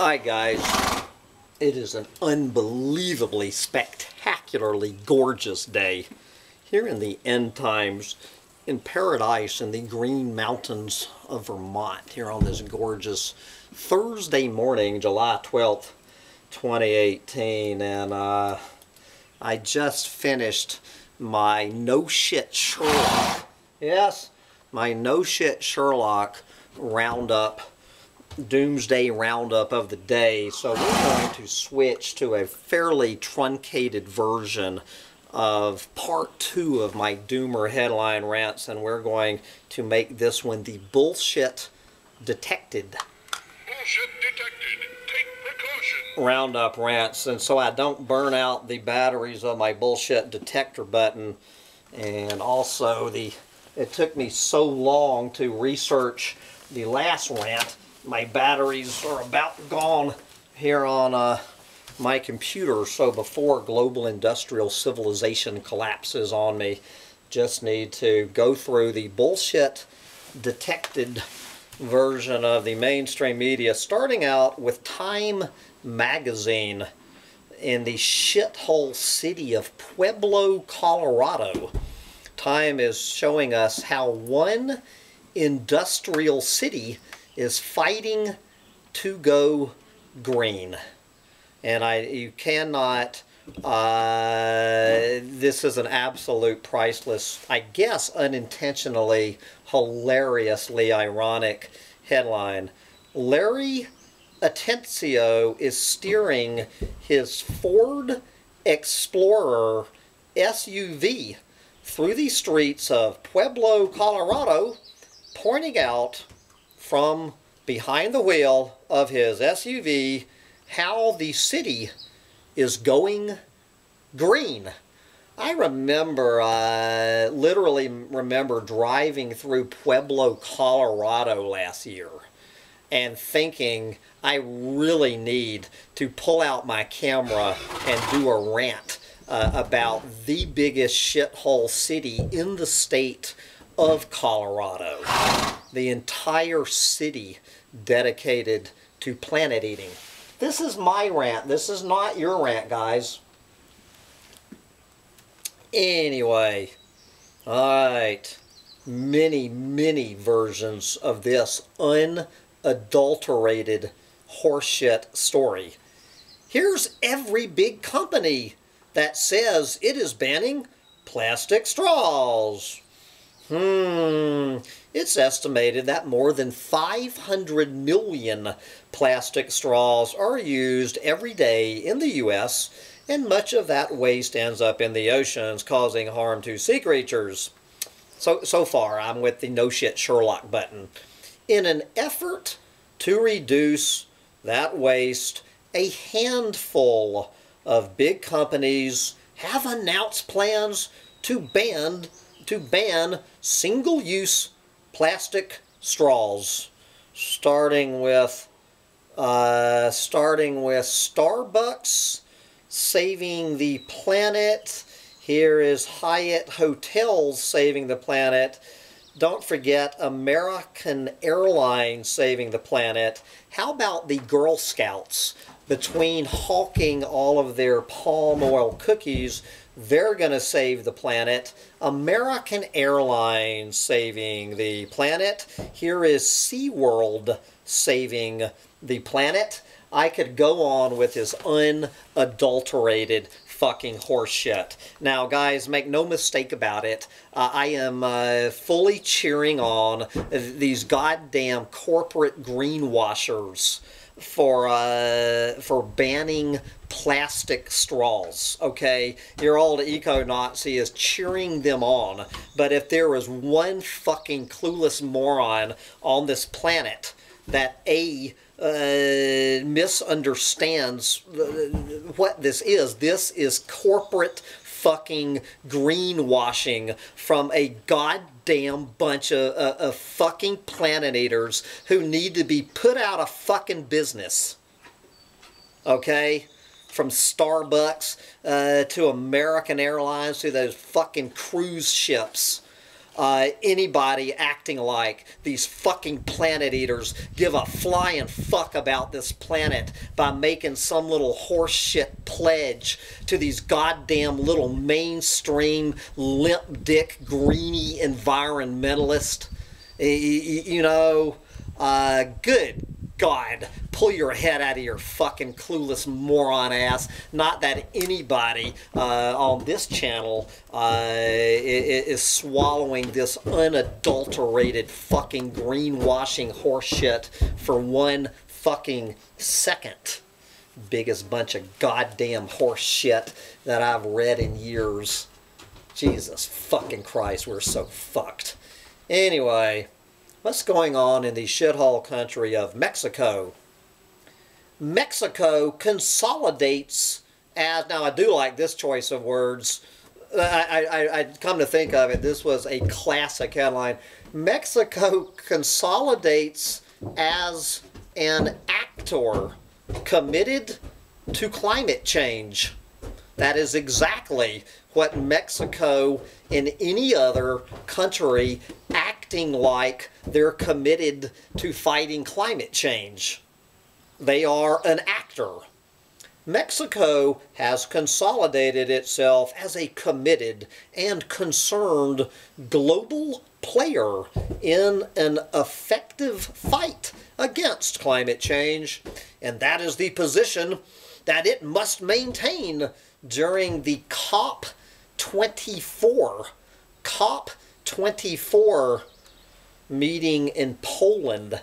Hi guys, it is an unbelievably spectacularly gorgeous day here in the end times in paradise in the green mountains of Vermont here on this gorgeous Thursday morning, July 12th, 2018 and uh, I just finished my no shit Sherlock. Yes, my no shit Sherlock roundup doomsday roundup of the day. So we're going to switch to a fairly truncated version of part two of my Doomer headline rants, and we're going to make this one the bullshit detected. Bullshit detected. Take precaution. Roundup rants, and so I don't burn out the batteries of my bullshit detector button, and also the. It took me so long to research the last rant my batteries are about gone here on uh, my computer so before global industrial civilization collapses on me just need to go through the bullshit detected version of the mainstream media starting out with Time magazine in the shithole city of Pueblo, Colorado. Time is showing us how one industrial city is fighting to go green. And I, you cannot, uh, this is an absolute priceless, I guess unintentionally, hilariously ironic headline. Larry Atencio is steering his Ford Explorer SUV through the streets of Pueblo, Colorado, pointing out from behind the wheel of his SUV how the city is going green. I remember, uh, literally remember driving through Pueblo, Colorado last year and thinking I really need to pull out my camera and do a rant uh, about the biggest shithole city in the state of Colorado. The entire city dedicated to planet eating. This is my rant. This is not your rant, guys. Anyway, alright. Many, many versions of this unadulterated horseshit story. Here's every big company that says it is banning plastic straws. Hmm, it's estimated that more than 500 million plastic straws are used every day in the U.S., and much of that waste ends up in the oceans, causing harm to sea creatures. So, so far, I'm with the no shit Sherlock button. In an effort to reduce that waste, a handful of big companies have announced plans to ban to ban single-use plastic straws, starting with uh, starting with Starbucks saving the planet. Here is Hyatt Hotels saving the planet. Don't forget American Airlines saving the planet. How about the Girl Scouts? Between hawking all of their palm oil cookies, they're going to save the planet. American Airlines saving the planet. Here is SeaWorld saving the planet. I could go on with this unadulterated fucking horseshit. Now, guys, make no mistake about it. Uh, I am uh, fully cheering on these goddamn corporate greenwashers for uh, for banning plastic straws. Okay, your old eco-Nazi is cheering them on. But if there is one fucking clueless moron on this planet that a uh, misunderstands what this is, this is corporate fucking greenwashing from a goddamn bunch of, uh, of fucking planet eaters who need to be put out of fucking business. Okay? From Starbucks uh, to American Airlines to those fucking cruise ships. Uh, anybody acting like these fucking planet eaters give a flying fuck about this planet by making some little horseshit pledge to these goddamn little mainstream limp dick greeny environmentalists. You know, uh, good God, pull your head out of your fucking clueless moron ass. Not that anybody uh, on this channel uh, is swallowing this unadulterated fucking greenwashing horseshit for one fucking second. Biggest bunch of goddamn horseshit that I've read in years. Jesus fucking Christ, we're so fucked. Anyway. What's going on in the shithole country of Mexico? Mexico consolidates as, now I do like this choice of words. I, I, I come to think of it, this was a classic headline. Mexico consolidates as an actor committed to climate change. That is exactly what Mexico and any other country acting like they're committed to fighting climate change. They are an actor. Mexico has consolidated itself as a committed and concerned global player in an effective fight against climate change, and that is the position that it must maintain during the COP24 COP24 meeting in Poland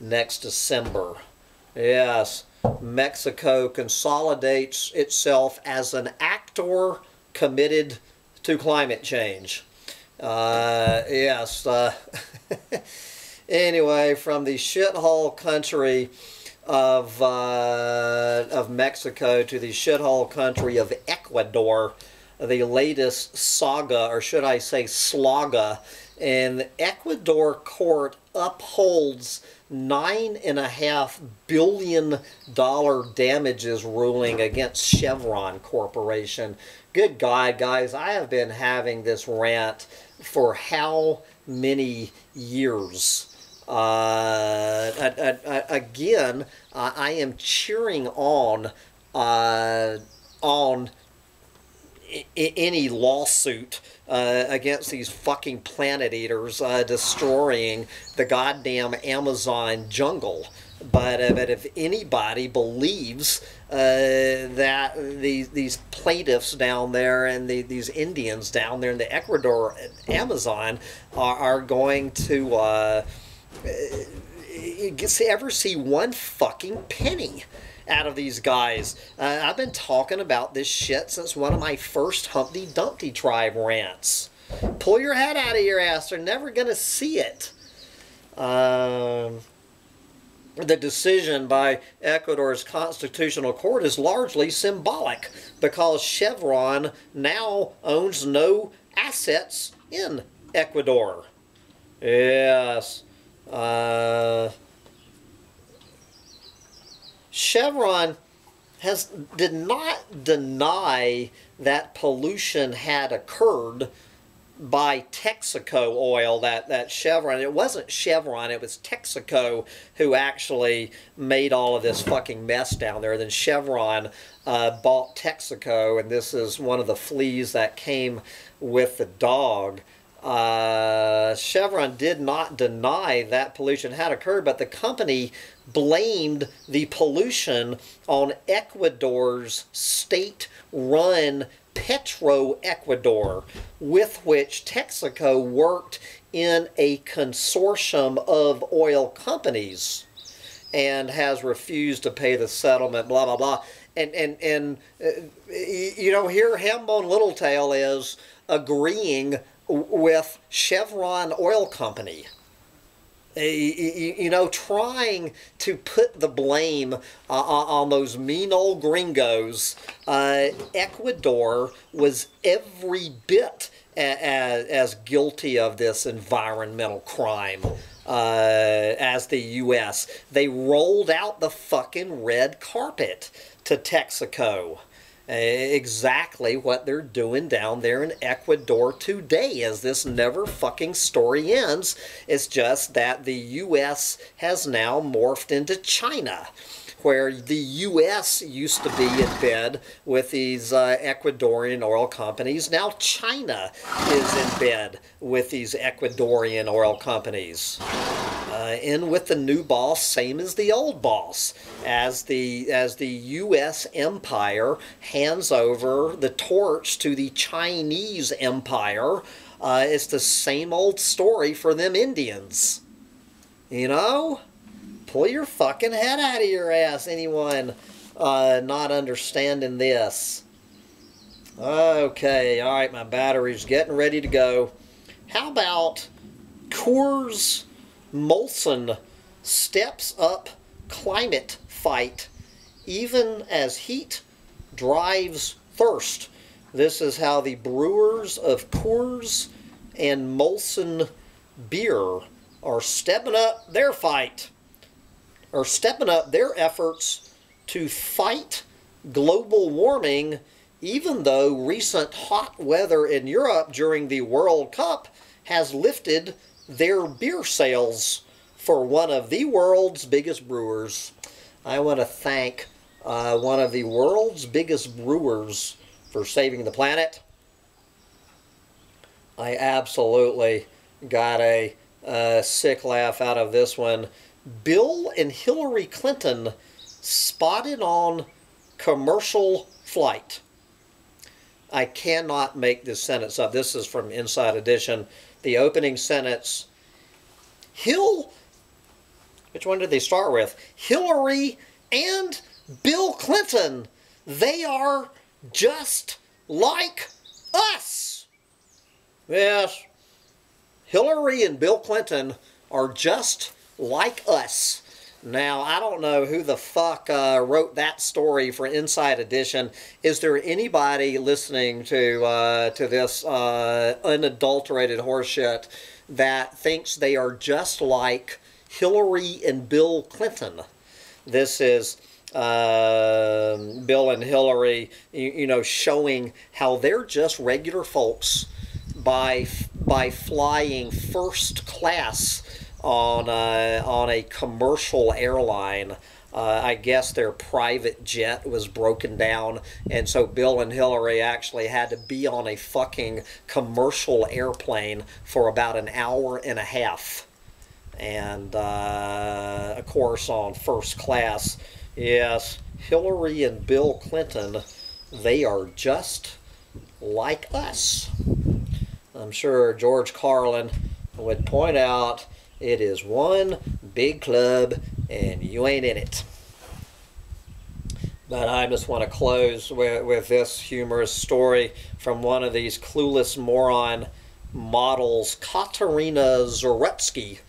next December. Yes, Mexico consolidates itself as an actor committed to climate change. Uh, yes. Uh, anyway, from the shithole country of uh, of Mexico to the shithole country of Ecuador, the latest saga, or should I say slaga, and the Ecuador court upholds nine and a half billion dollar damages ruling against Chevron Corporation. Good God, guys, I have been having this rant for how many years? Uh, again, I am cheering on uh, on any lawsuit uh, against these fucking planet eaters uh, destroying the goddamn Amazon jungle. But, uh, but if anybody believes uh, that these, these plaintiffs down there and the, these Indians down there in the Ecuador Amazon are, are going to uh, uh, ever see one fucking penny out of these guys. Uh, I've been talking about this shit since one of my first Humpty Dumpty tribe rants. Pull your head out of your ass. They're never going to see it. Um, the decision by Ecuador's constitutional court is largely symbolic because Chevron now owns no assets in Ecuador. Yes. Uh, Chevron has did not deny that pollution had occurred by Texaco oil, that, that Chevron. It wasn't Chevron, it was Texaco who actually made all of this fucking mess down there. Then Chevron uh, bought Texaco, and this is one of the fleas that came with the dog. Uh, Chevron did not deny that pollution had occurred, but the company blamed the pollution on Ecuador's state run Petroecuador, with which Texaco worked in a consortium of oil companies and has refused to pay the settlement, blah, blah, blah. And, and, and uh, you know, here Hambone Littletail is agreeing with Chevron Oil Company. You know, trying to put the blame uh, on those mean old gringos. Uh, Ecuador was every bit as, as guilty of this environmental crime uh, as the U.S. They rolled out the fucking red carpet to Texaco. Exactly what they're doing down there in Ecuador today as this never fucking story ends. It's just that the U.S. has now morphed into China where the U.S. used to be in bed with these uh, Ecuadorian oil companies. Now China is in bed with these Ecuadorian oil companies. Uh, in with the new boss, same as the old boss. As the as the U.S. empire hands over the torch to the Chinese empire, uh, it's the same old story for them Indians. You know pull your fucking head out of your ass, anyone uh, not understanding this. Okay, all right, my battery's getting ready to go. How about Coors Molson steps up climate fight even as heat drives thirst? This is how the brewers of Coors and Molson beer are stepping up their fight are stepping up their efforts to fight global warming, even though recent hot weather in Europe during the World Cup has lifted their beer sales for one of the world's biggest brewers. I want to thank uh, one of the world's biggest brewers for saving the planet. I absolutely got a, a sick laugh out of this one Bill and Hillary Clinton spotted on commercial flight. I cannot make this sentence up. This is from Inside Edition. The opening sentence Hill, which one did they start with? Hillary and Bill Clinton. They are just like us. Yes, Hillary and Bill Clinton are just like us. Now, I don't know who the fuck uh, wrote that story for Inside Edition. Is there anybody listening to uh, to this uh, unadulterated horseshit that thinks they are just like Hillary and Bill Clinton? This is uh, Bill and Hillary, you, you know, showing how they're just regular folks by by flying first class on a, on a commercial airline. Uh, I guess their private jet was broken down, and so Bill and Hillary actually had to be on a fucking commercial airplane for about an hour and a half. And uh, of course, on first class, yes, Hillary and Bill Clinton, they are just like us. I'm sure George Carlin would point out it is one big club and you ain't in it. But I just want to close with, with this humorous story from one of these clueless moron models, Katarina Zarutskie.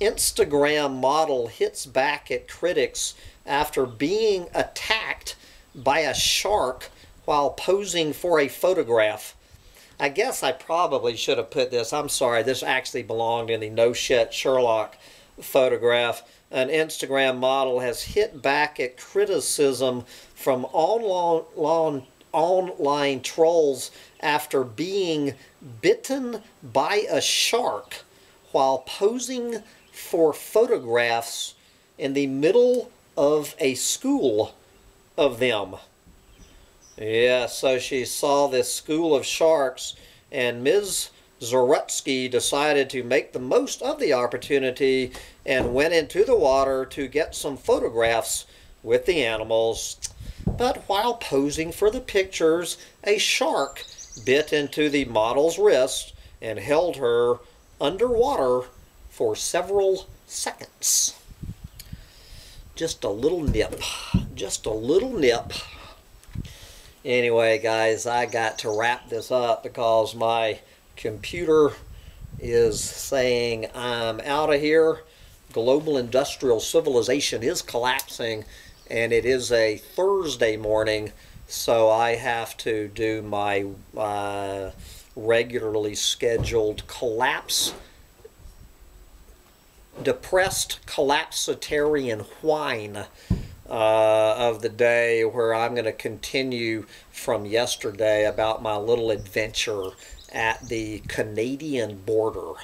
Instagram model hits back at critics after being attacked by a shark while posing for a photograph. I guess I probably should have put this. I'm sorry, this actually belonged in the No Shit Sherlock photograph. An Instagram model has hit back at criticism from online, online trolls after being bitten by a shark while posing for photographs in the middle of a school of them. Yeah, so she saw this school of sharks, and Ms. Zarutskie decided to make the most of the opportunity and went into the water to get some photographs with the animals. But while posing for the pictures, a shark bit into the model's wrist and held her underwater for several seconds. Just a little nip. Just a little nip. Anyway, guys, I got to wrap this up because my computer is saying I'm out of here. Global industrial civilization is collapsing, and it is a Thursday morning, so I have to do my uh, regularly scheduled collapse depressed collapsitarian whine uh, of the day where I'm going to continue from yesterday about my little adventure at the Canadian border.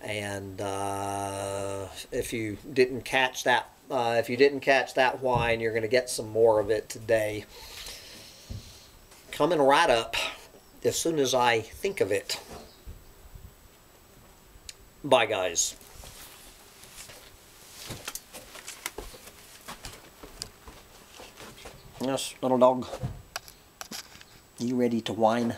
And uh, if you didn't catch that, uh, if you didn't catch that whine, you're going to get some more of it today. Coming right up as soon as I think of it. Bye, guys. Yes, little dog. You ready to whine?